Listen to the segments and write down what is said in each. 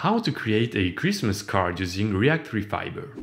How to create a Christmas card using React Fiber.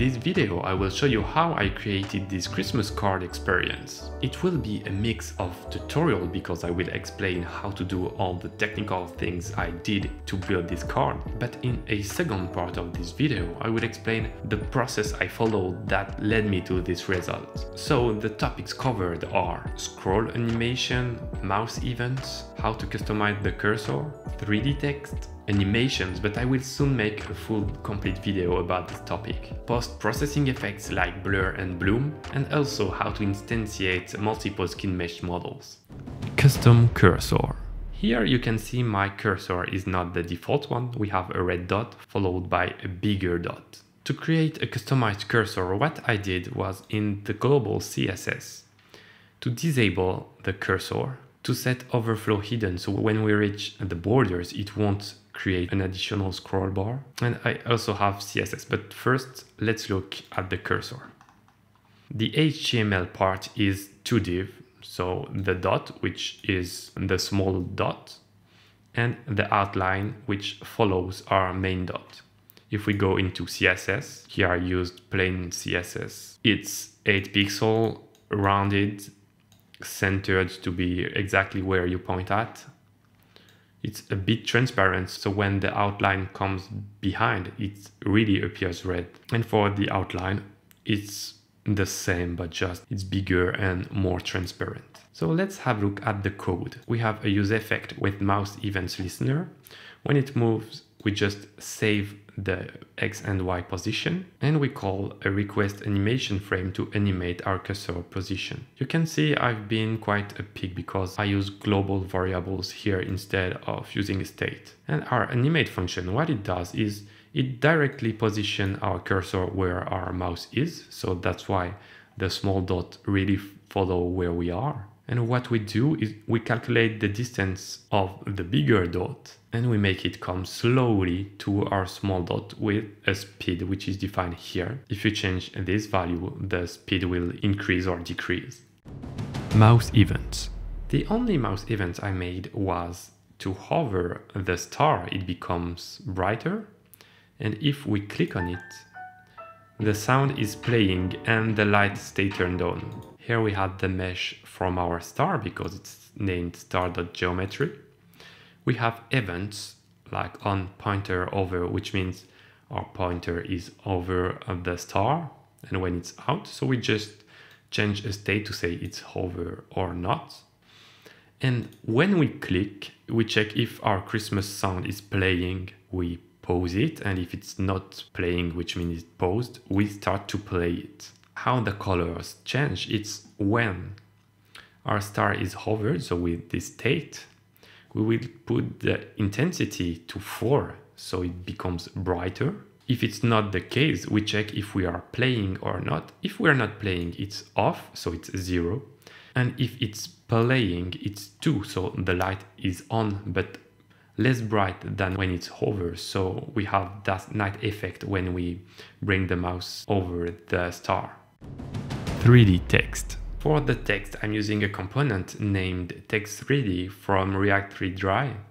This video I will show you how I created this Christmas card experience. It will be a mix of tutorial because I will explain how to do all the technical things I did to build this card, but in a second part of this video I will explain the process I followed that led me to this result. So the topics covered are scroll animation, mouse events, how to customize the cursor, 3D text, animations, but I will soon make a full complete video about this topic. Post-processing effects like blur and bloom, and also how to instantiate multiple skin mesh models. Custom cursor. Here you can see my cursor is not the default one, we have a red dot followed by a bigger dot. To create a customized cursor, what I did was in the global CSS to disable the cursor, to set overflow hidden so when we reach the borders it won't create an additional scroll bar. And I also have CSS, but first let's look at the cursor. The HTML part is two div, so the dot, which is the small dot, and the outline, which follows our main dot. If we go into CSS, here I used plain CSS. It's 8 pixel, rounded, centered to be exactly where you point at, it's a bit transparent so when the outline comes behind it really appears red. And for the outline it's the same but just it's bigger and more transparent. So let's have a look at the code. We have a use effect with mouse events listener. When it moves we just save the X and Y position and we call a request animation frame to animate our cursor position. You can see I've been quite a pig because I use global variables here instead of using state. And our animate function, what it does is it directly position our cursor where our mouse is. So that's why the small dot really follow where we are. And what we do is we calculate the distance of the bigger dot and we make it come slowly to our small dot with a speed which is defined here. If you change this value, the speed will increase or decrease. Mouse events. The only mouse event I made was to hover the star, it becomes brighter. And if we click on it, the sound is playing and the light stay turned on. Here we had the mesh from our star because it's named star.geometry. We have events like on pointer over, which means our pointer is over the star and when it's out. So we just change a state to say it's over or not. And when we click, we check if our Christmas sound is playing, we pause it. And if it's not playing, which means it's paused, we start to play it. How the colors change, it's when our star is hovered, so with this state, we will put the intensity to 4 so it becomes brighter. If it's not the case, we check if we are playing or not. If we are not playing, it's off, so it's 0. And if it's playing, it's 2, so the light is on, but less bright than when it's over. So we have that night effect when we bring the mouse over the star. 3D text. For the text, I'm using a component named text3d from React 3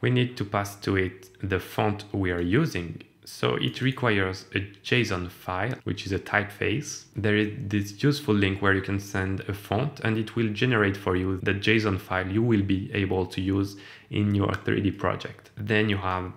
We need to pass to it the font we are using. So it requires a JSON file, which is a typeface. There is this useful link where you can send a font and it will generate for you the JSON file you will be able to use in your 3D project. Then you have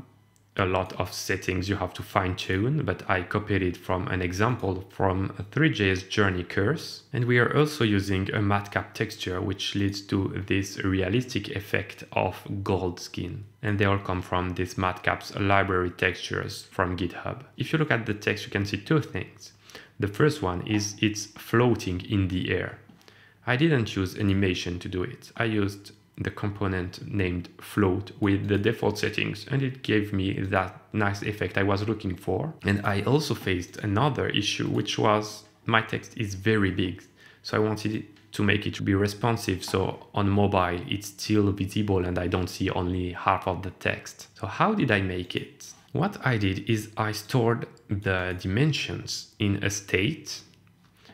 a lot of settings you have to fine tune, but I copied it from an example from a Three.js journey Curse. And we are also using a matcap texture, which leads to this realistic effect of gold skin. And they all come from this matcaps library textures from GitHub. If you look at the text, you can see two things. The first one is it's floating in the air. I didn't use animation to do it. I used the component named float with the default settings and it gave me that nice effect I was looking for. And I also faced another issue, which was my text is very big. So I wanted to make it be responsive. So on mobile, it's still visible and I don't see only half of the text. So how did I make it? What I did is I stored the dimensions in a state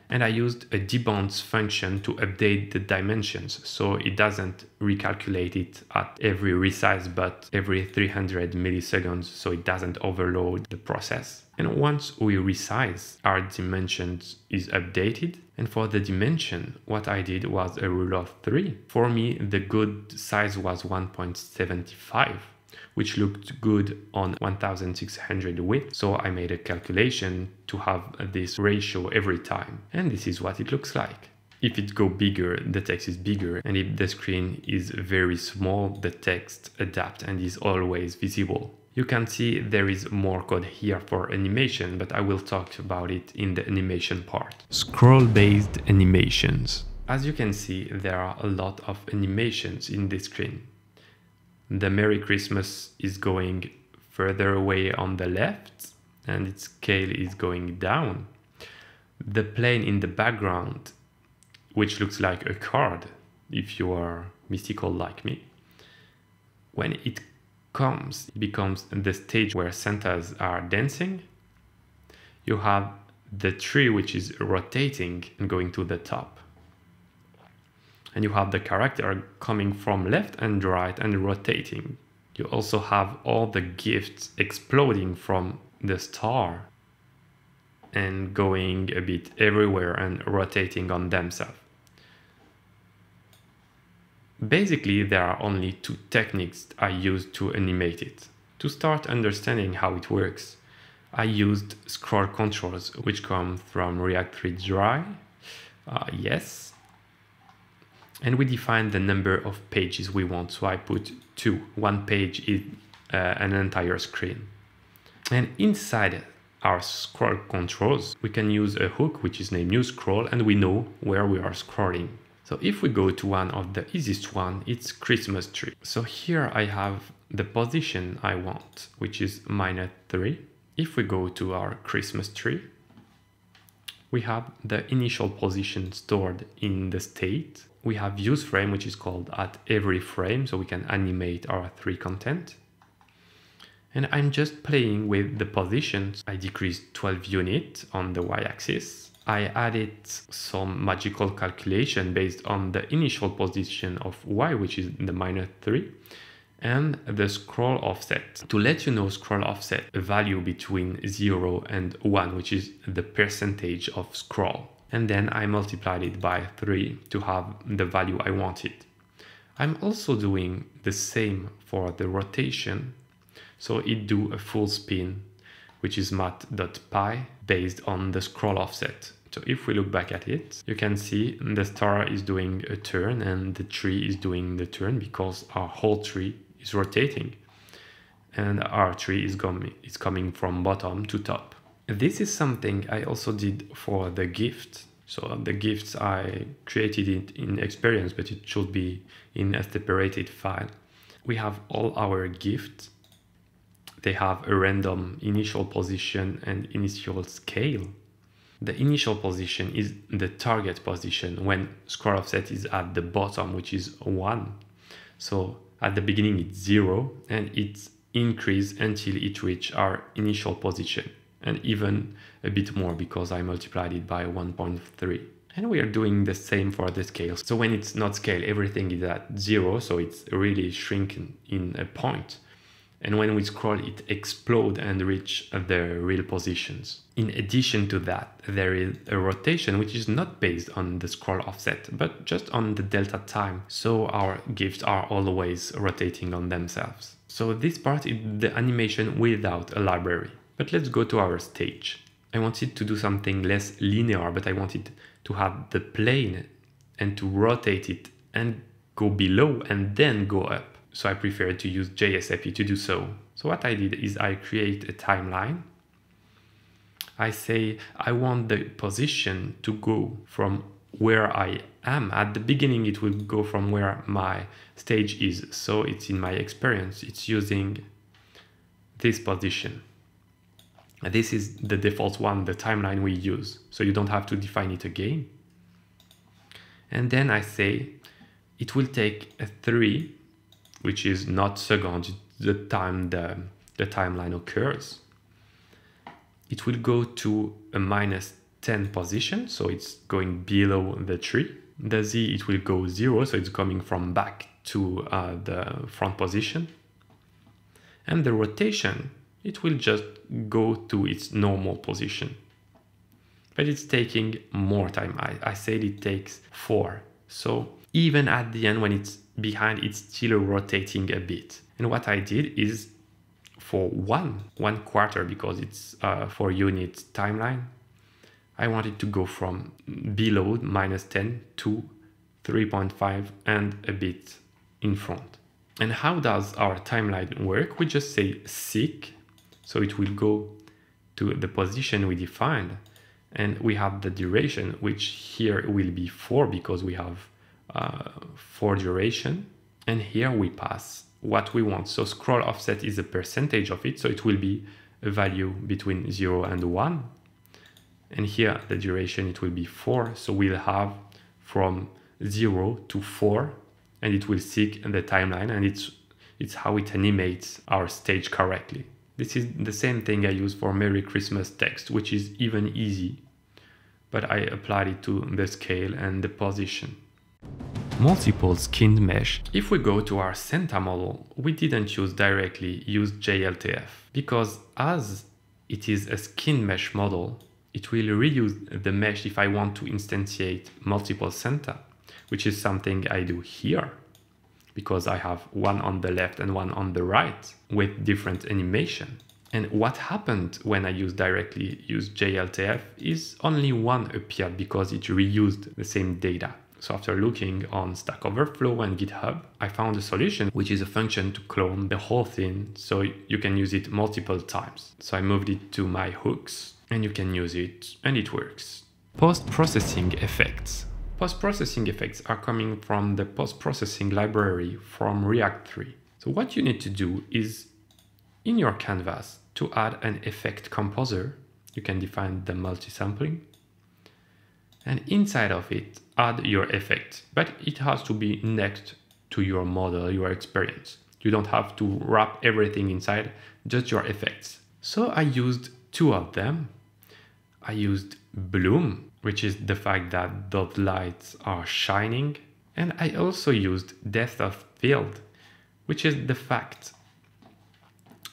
and I used a debounce function to update the dimensions so it doesn't recalculate it at every resize but every 300 milliseconds so it doesn't overload the process. And once we resize, our dimensions is updated. And for the dimension, what I did was a rule of three. For me, the good size was 1.75 which looked good on 1600 width. So I made a calculation to have this ratio every time. And this is what it looks like. If it go bigger, the text is bigger. And if the screen is very small, the text adapt and is always visible. You can see there is more code here for animation, but I will talk about it in the animation part. Scroll-based animations. As you can see, there are a lot of animations in this screen the Merry Christmas is going further away on the left and its scale is going down. The plane in the background, which looks like a card if you are mystical like me, when it comes, it becomes the stage where Santas are dancing. You have the tree which is rotating and going to the top and you have the character coming from left and right and rotating. You also have all the gifts exploding from the star and going a bit everywhere and rotating on themselves. Basically, there are only two techniques I used to animate it. To start understanding how it works, I used scroll controls, which come from React 3 Drei. Uh, yes, and we define the number of pages we want. So I put two, one page is uh, an entire screen. And inside our scroll controls, we can use a hook, which is named use scroll, and we know where we are scrolling. So if we go to one of the easiest one, it's Christmas tree. So here I have the position I want, which is minus three. If we go to our Christmas tree, we have the initial position stored in the state we have use frame, which is called at every frame, so we can animate our three content. And I'm just playing with the positions. I decreased 12 units on the y-axis. I added some magical calculation based on the initial position of y, which is the minus 3, and the scroll offset. To let you know scroll offset, a value between 0 and 1, which is the percentage of scroll and then I multiplied it by 3 to have the value I wanted. I'm also doing the same for the rotation, so it do a full spin, which is Math.PI based on the scroll offset. So if we look back at it, you can see the star is doing a turn and the tree is doing the turn because our whole tree is rotating and our tree is, com is coming from bottom to top. This is something I also did for the gift. So the gifts I created it in experience, but it should be in a separated file. We have all our gifts. They have a random initial position and initial scale. The initial position is the target position when scroll offset is at the bottom, which is one. So at the beginning it's zero and it's increase until it reach our initial position and even a bit more because I multiplied it by 1.3. And we are doing the same for the scale. So when it's not scale, everything is at zero, so it's really shrinking in a point. And when we scroll, it explode and reach the real positions. In addition to that, there is a rotation which is not based on the scroll offset, but just on the delta time. So our gifts are always rotating on themselves. So this part is the animation without a library. But let's go to our stage. I wanted to do something less linear, but I wanted to have the plane and to rotate it and go below and then go up. So I preferred to use GSAP to do so. So what I did is I create a timeline. I say I want the position to go from where I am. At the beginning, it will go from where my stage is. So it's in my experience, it's using this position. This is the default one, the timeline we use. So you don't have to define it again. And then I say it will take a 3, which is not second, the time the the timeline occurs. It will go to a minus 10 position, so it's going below the tree. The Z, it will go zero, so it's coming from back to uh, the front position. And the rotation, it will just go to its normal position. But it's taking more time. I, I said it takes four. So even at the end when it's behind, it's still rotating a bit. And what I did is for one, one quarter, because it's uh, for unit timeline, I wanted to go from below minus 10 to 3.5 and a bit in front. And how does our timeline work? We just say seek, so it will go to the position we defined, and we have the duration, which here will be 4 because we have uh, 4 duration, and here we pass what we want. So scroll offset is a percentage of it, so it will be a value between 0 and 1. And here the duration, it will be 4, so we'll have from 0 to 4 and it will seek the timeline and it's it's how it animates our stage correctly. This is the same thing I use for Merry Christmas text, which is even easy, but I applied it to the scale and the position. Multiple skinned mesh. If we go to our Santa model, we didn't use directly use GLTF because as it is a skin mesh model, it will reuse the mesh if I want to instantiate multiple Santa which is something I do here because I have one on the left and one on the right with different animation. And what happened when I use directly use GLTF is only one appeared because it reused the same data. So after looking on Stack Overflow and GitHub, I found a solution which is a function to clone the whole thing so you can use it multiple times. So I moved it to my hooks and you can use it and it works. Post-processing effects. Post-processing effects are coming from the post-processing library from React 3. So what you need to do is in your canvas to add an effect composer, you can define the multi-sampling and inside of it add your effect, but it has to be next to your model, your experience. You don't have to wrap everything inside, just your effects. So I used two of them. I used Bloom which is the fact that those lights are shining. And I also used depth of field, which is the fact.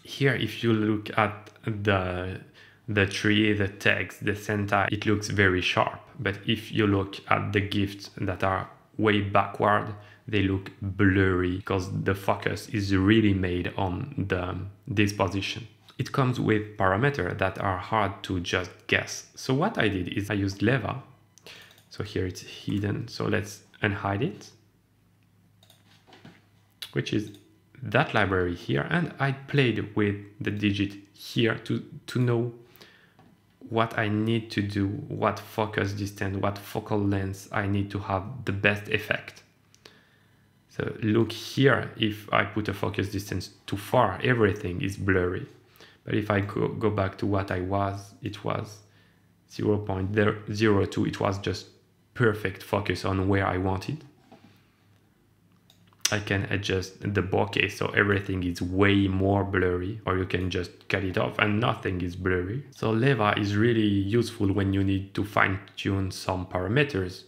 Here, if you look at the, the tree, the text, the center, it looks very sharp. But if you look at the gifts that are way backward, they look blurry because the focus is really made on the disposition it comes with parameters that are hard to just guess. So what I did is I used Leva. So here it's hidden. So let's unhide it, which is that library here. And I played with the digit here to, to know what I need to do, what focus distance, what focal length I need to have the best effect. So look here, if I put a focus distance too far, everything is blurry. But if I go, go back to what I was, it was 0 0.02. It was just perfect focus on where I wanted. I can adjust the bokeh so everything is way more blurry or you can just cut it off and nothing is blurry. So Leva is really useful when you need to fine tune some parameters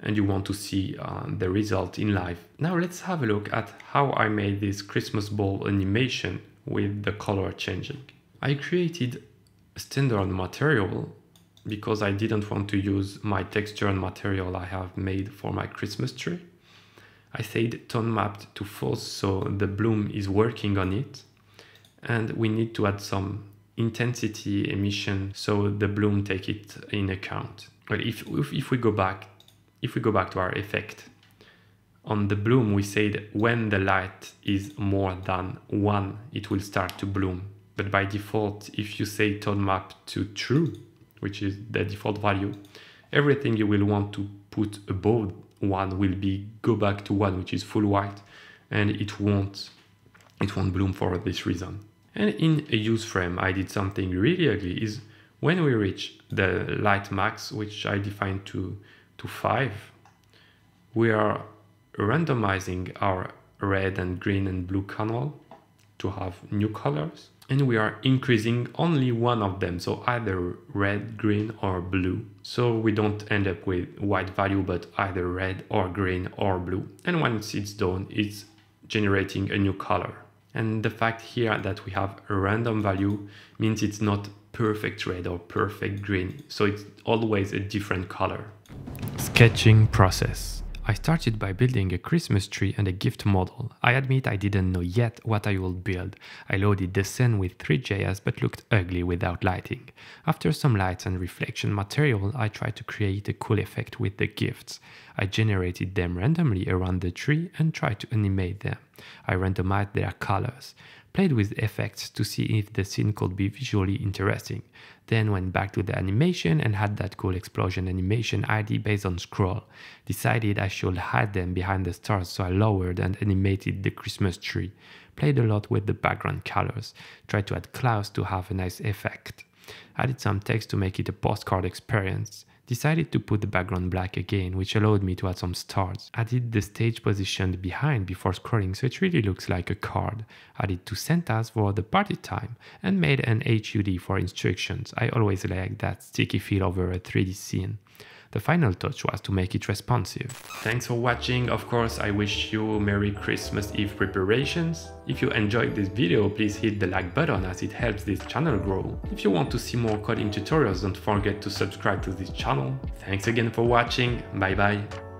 and you want to see uh, the result in live. Now let's have a look at how I made this Christmas ball animation with the color changing. I created a standard material because I didn't want to use my texture and material I have made for my Christmas tree. I said tone mapped to false so the bloom is working on it and we need to add some intensity emission so the bloom take it in account. But if, if, if we go back if we go back to our effect on the bloom, we said when the light is more than one, it will start to bloom. But by default, if you say tone map to true, which is the default value, everything you will want to put above one will be go back to one, which is full white, and it won't it won't bloom for this reason. And in a use frame, I did something really ugly is when we reach the light max, which I defined to, to five, we are randomizing our red and green and blue canal to have new colors. And we are increasing only one of them, so either red, green or blue. So we don't end up with white value, but either red or green or blue. And once it's done, it's generating a new color. And the fact here that we have a random value means it's not perfect red or perfect green. So it's always a different color. Sketching process. I started by building a Christmas tree and a gift model. I admit I didn't know yet what I would build. I loaded the scene with Three.js but looked ugly without lighting. After some lights and reflection material, I tried to create a cool effect with the gifts. I generated them randomly around the tree and tried to animate them. I randomized their colors played with effects to see if the scene could be visually interesting, then went back to the animation and had that cool explosion animation ID based on scroll. Decided I should hide them behind the stars so I lowered and animated the Christmas tree. Played a lot with the background colors, tried to add clouds to have a nice effect. Added some text to make it a postcard experience decided to put the background black again, which allowed me to add some stars. Added the stage positioned behind before scrolling so it really looks like a card. Added two Santas for the party time and made an HUD for instructions. I always like that sticky feel over a 3D scene. The final touch was to make it responsive. Thanks for watching, of course I wish you Merry Christmas Eve preparations. If you enjoyed this video, please hit the like button as it helps this channel grow. If you want to see more coding tutorials, don't forget to subscribe to this channel. Thanks again for watching, bye bye.